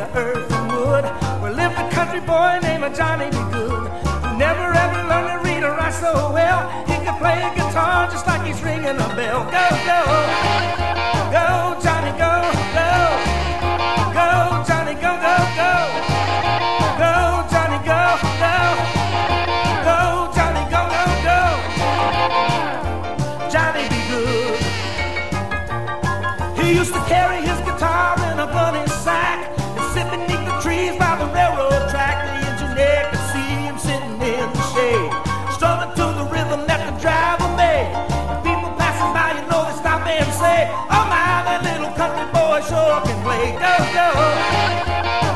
Of earth and wood where lived a country boy named Johnny B. Goode. Who never ever learned to read or write so well. He could play a guitar just like he's ringing a bell. Go, go, go, Johnny, go, go, go, Johnny, go, go, go. Go, Johnny, go, go. Go, Johnny, go, good. He used to carry and say, oh my, that little country boy sure can play go-go.